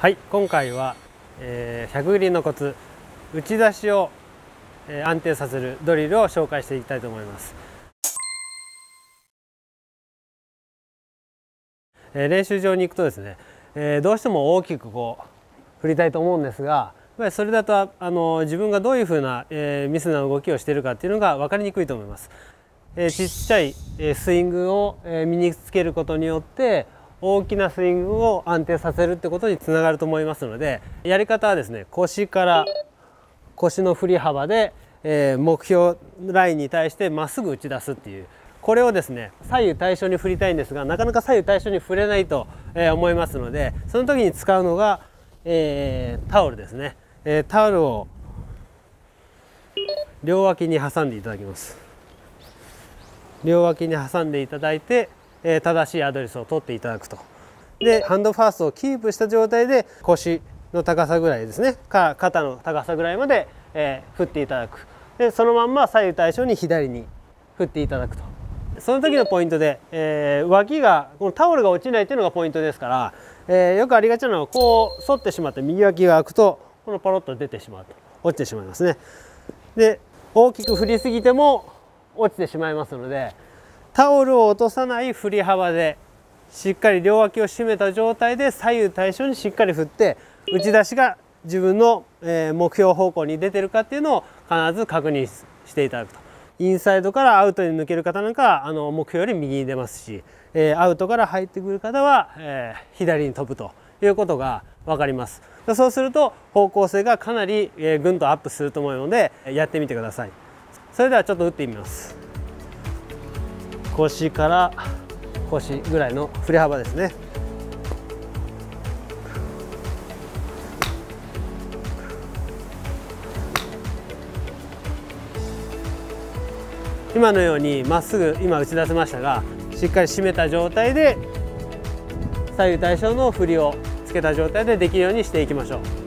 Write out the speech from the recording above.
はい今回は、えー、100切りのコツ打ち出しを、えー、安定させるドリルを紹介していきたいと思います、えー、練習場に行くとですね、えー、どうしても大きくこう振りたいと思うんですがやっぱりそれだとあの自分がどういうふうな、えー、ミスな動きをしているかっていうのが分かりにくいと思います、えー、ちっちゃい、えー、スイングを、えー、身につけることによって大きなスイングを安定させるってことにつながると思いますのでやり方はですね腰から腰の振り幅で、えー、目標ラインに対してまっすぐ打ち出すっていう。これをですね左右対称に振りたいんですがなかなか左右対称に振れないと、えー、思いますのでその時に使うのが、えー、タオルですね、えタオルを両脇に挟んでいただきます。両脇に挟んでいただいてえ正しいアドレスを取っていただくと。でハンドファーストをキープした状態で腰の高さぐらいですね。か肩の高さぐらいまで、え、振っていただく。でそのまんま左右対称に左に振っていただくと。その時のポイントで、えー、脇がこのタオルが落ちないというのがポイントですから、えー、よくありがちなのはこう反ってしまって右脇が開くとこのポロッと出てしまうと。落ちてしまいますね。で大きく振りすぎても落ちてしまいますのでタオルを落とさない振り幅でしっかり両脇を締めた状態で左右対称にしっかり振って打ち出しが自分の目標方向に出てるかっていうのを必ず確認していただくと。インサイドからアウトに抜ける方なんかはあの目標より右に出ますし、アウトから入ってくる方は、え左に飛ぶということが分かります。そうすると方向性がかなり、えぐんとアップすると思うのでやってみてください。それではちょっと打ってみます。腰から腰ぐらいの振れ幅ですね。今のようにまっすぐ今打ち出せましたがしっかり締めた状態で左右対称の振りをつけた状態でできるようにしていきましょう。